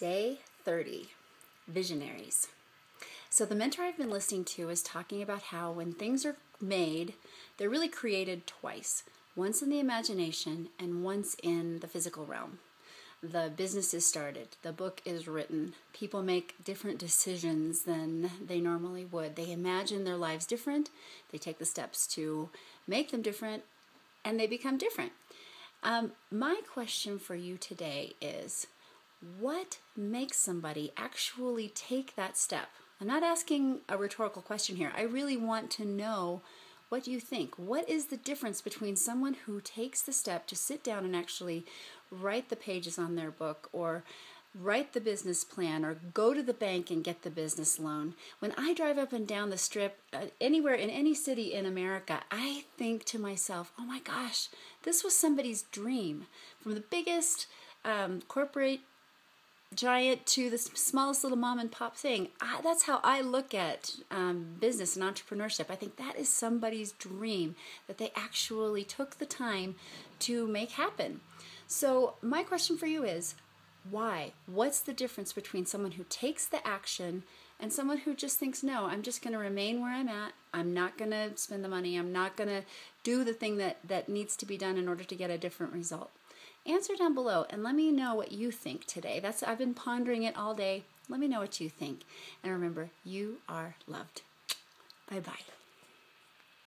Day 30 Visionaries. So, the mentor I've been listening to is talking about how when things are made, they're really created twice once in the imagination and once in the physical realm. The business is started, the book is written, people make different decisions than they normally would. They imagine their lives different, they take the steps to make them different, and they become different. Um, my question for you today is what makes somebody actually take that step? I'm not asking a rhetorical question here. I really want to know what you think. What is the difference between someone who takes the step to sit down and actually write the pages on their book or write the business plan or go to the bank and get the business loan. When I drive up and down the strip, uh, anywhere in any city in America, I think to myself, oh my gosh, this was somebody's dream. From the biggest um, corporate giant to the smallest little mom and pop thing. I, that's how I look at um, business and entrepreneurship. I think that is somebody's dream that they actually took the time to make happen. So, my question for you is why? What's the difference between someone who takes the action and someone who just thinks, no, I'm just going to remain where I'm at. I'm not going to spend the money. I'm not going to do the thing that, that needs to be done in order to get a different result answer down below and let me know what you think today. That's I've been pondering it all day. Let me know what you think. And remember, you are loved. Bye-bye.